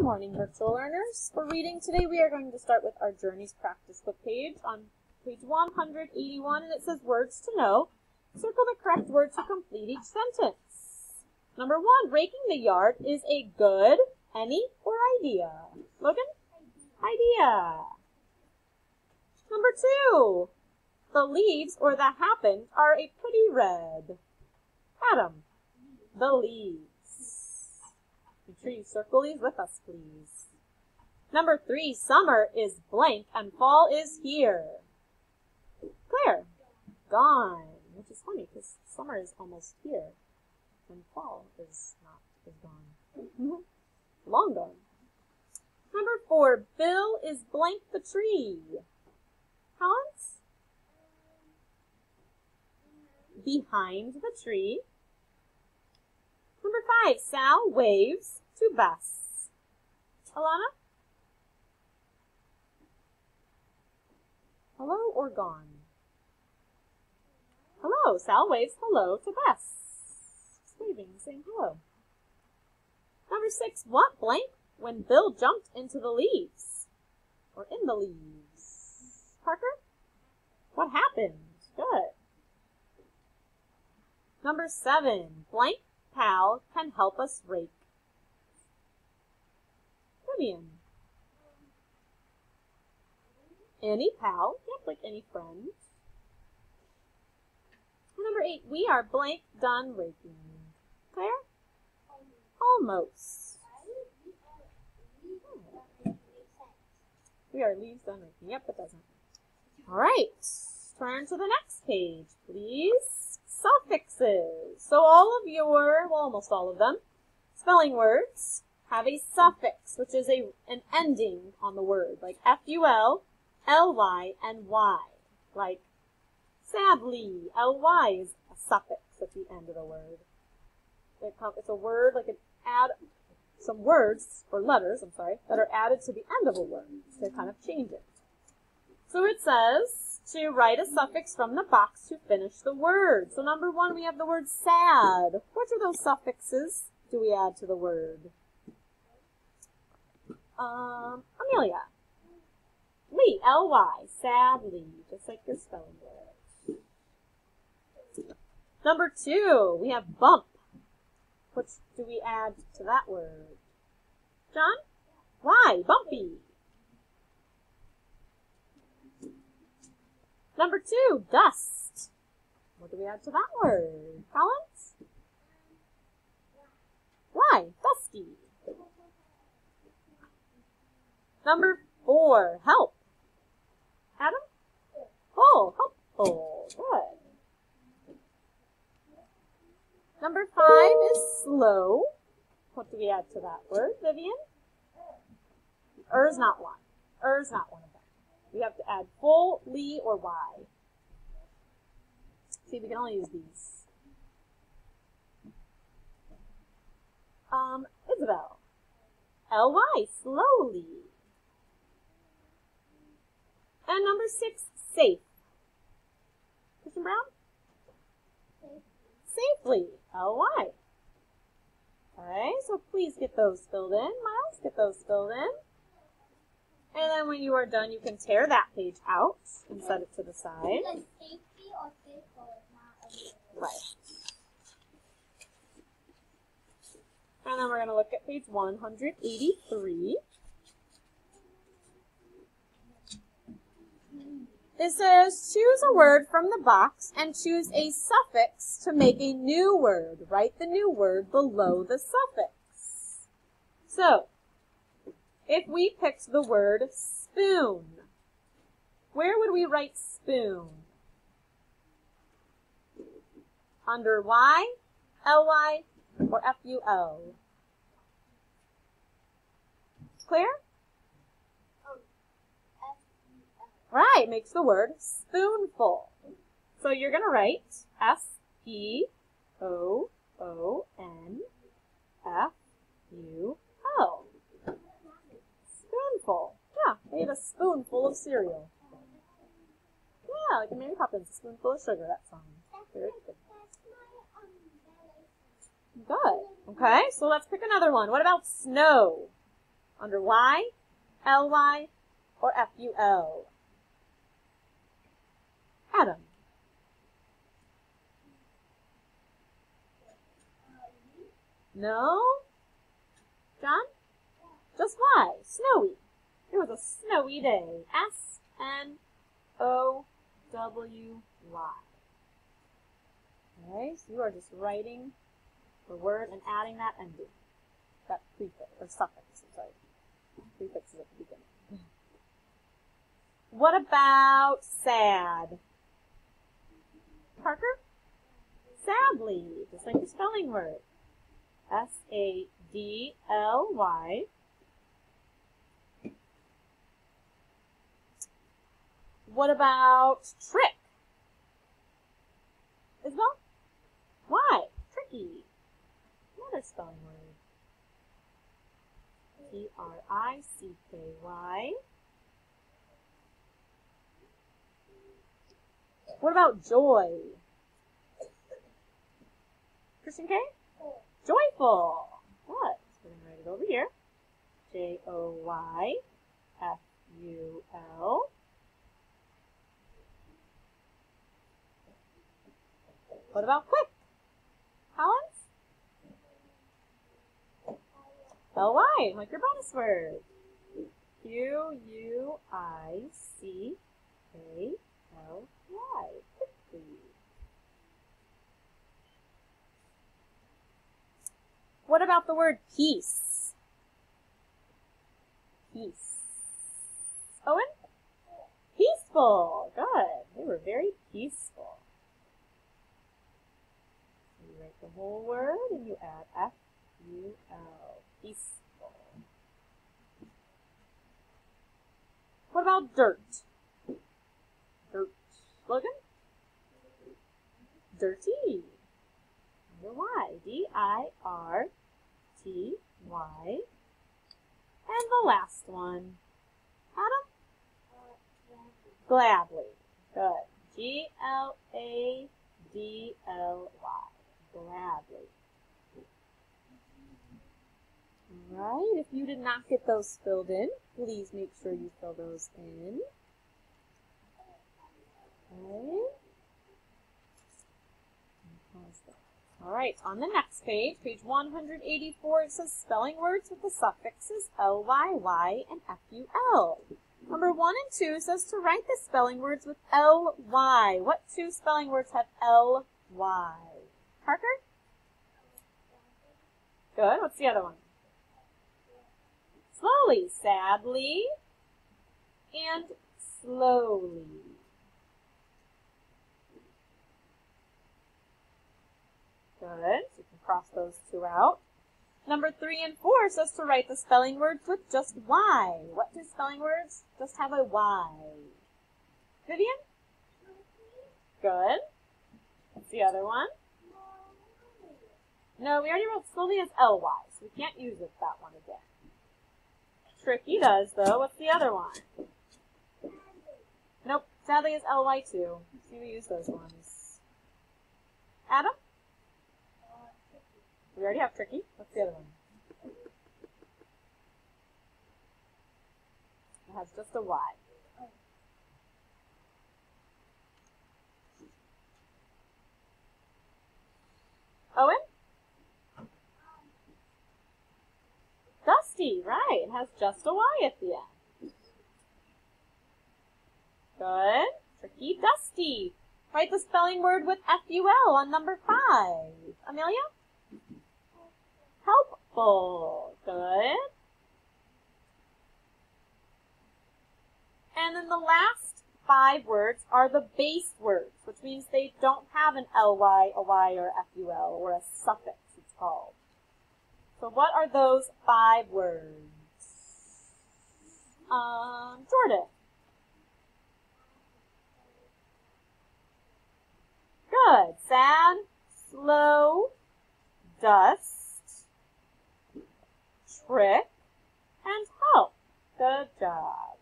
Good morning, virtual learners. For reading today, we are going to start with our Journeys Practice Book page on page 181, and it says Words to Know. Circle the correct word to complete each sentence. Number one, raking the yard is a good, any, or idea? Logan? Idea. Number two, the leaves or the happened are a pretty red. Adam, the leaves. Sure circle these with us, please. Number three, summer is blank and fall is here. Claire, gone. Which is funny because summer is almost here and fall is not, is gone. Mm-hmm. Long gone. Number four, Bill is blank the tree. Hans? Behind the tree. Number five, Sal waves to Bess. Alana? Hello or gone? Hello. Sal waves hello to Bess. Just waving, saying hello. Number six, what blank when Bill jumped into the leaves? Or in the leaves? Parker? What happened? Good. Number seven, blank pal can help us rake. Vivian. Any pal, yep, like any friend. Number eight, we are blank done raking. Claire? Almost. We are leaves done raking. Yep, it doesn't. All right. Turn to the next page, please. Suffixes. So all of your, well, almost all of them, spelling words have a suffix, which is a an ending on the word, like F-U-L, L-Y, and Y. Like sadly, L-Y is a suffix at the end of the word. It's a word, like an add, some words, or letters, I'm sorry, that are added to the end of a word to kind of change it. So it says to write a suffix from the box to finish the word. So number one, we have the word sad. What are those suffixes do we add to the word? Um, Amelia. Lee, L-Y, sadly, just like your spelling word. Number two, we have bump. What do we add to that word? John? Why? Bumpy. Number two, dust. What do we add to that word? Collins? Why? Dusty. Number four, help. Adam? Full, helpful. Good. Number five is slow. What do we add to that word, Vivian? Er. is not one. Er is not one of them. We have to add full, lee, or y. See, we can only use these. Um, Isabel. L-Y, slowly. And number six, safe. Christian Brown? Safely. Safely. L-Y. Okay, so please get those filled in. Miles, get those filled in. And then when you are done, you can tear that page out and set it to the side. Right. And then we're going to look at page 183. It says, choose a word from the box and choose a suffix to make a new word. Write the new word below the suffix. So, if we picked the word spoon, where would we write spoon? Under Y, L-Y, or F-U-O? Claire? Right, makes the word spoonful. So you're going to write S-P-O-O-N-F-U-L. Spoonful. Yeah, I ate a spoonful of cereal. Yeah, like Mary Poppins, a spoonful of sugar, that song. Very good. Good. Okay, so let's pick another one. What about snow? Under Y, L-Y, or F-U-L? Adam. No? John? Just why? Snowy. It was a snowy day. S N O W Y. Okay, so you are just writing the word and adding that ending. That prefix, or suffix, I'm sorry. Prefix is at the beginning. What about sad? Parker? Sadly, just like the spelling word. S-A-D-L-Y. What about trick? Isabel? Why? Tricky. Another spelling word. T-R-I-C-K-Y. What about joy? Christian K? Joyful. What? Going to write it over here. J-O-Y-F-U-L. What about quick? Collins? L-Y, like your bonus word. Quickly. What about the word peace? Peace. Owen? Peaceful. Good. They were very peaceful. You write the whole word and you add F-U-L. Peaceful. What about? Dirt. Logan? Dirty. Under Y. D-I-R-T-Y. And the last one. Adam? Gladly. Good. G-L-A-D-L-Y. Gladly. Alright, if you did not get those filled in, please make sure you fill those in. Okay. Alright, on the next page, page 184, it says spelling words with the suffixes L-Y-Y and F-U-L. Number 1 and 2 says to write the spelling words with L-Y. What two spelling words have L-Y? Parker? Good. What's the other one? Slowly, sadly, and slowly. Good. So you can cross those two out. Number three and four says to write the spelling words with just Y. What do spelling words just have a Y? Vivian? Good. What's the other one? No, we already wrote slowly as L-Y, so we can't use it that one again. Tricky does, though. What's the other one? Nope, sadly is L-Y too. See, we use those ones. Adam? We already have tricky. What's the other one? It has just a Y. Owen? Dusty, right. It has just a Y at the end. Good. Tricky, dusty. Write the spelling word with F-U-L on number five. Amelia? Helpful. Good. And then the last five words are the base words, which means they don't have an ly, a y, or ful, or a suffix, it's called. So what are those five words? Um, Jordan. Good. Sad, slow, dust, trick, and help. Good job.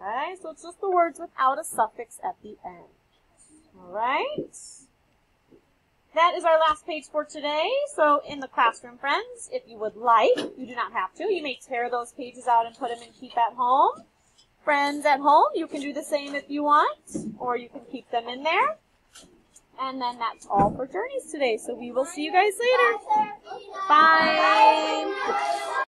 Okay, so it's just the words without a suffix at the end. Alright? that is our last page for today. So in the classroom, friends, if you would like, you do not have to. You may tear those pages out and put them in Keep at Home. Friends at home, you can do the same if you want, or you can keep them in there. And then that's all for Journeys today. So we will see you guys later. Bye.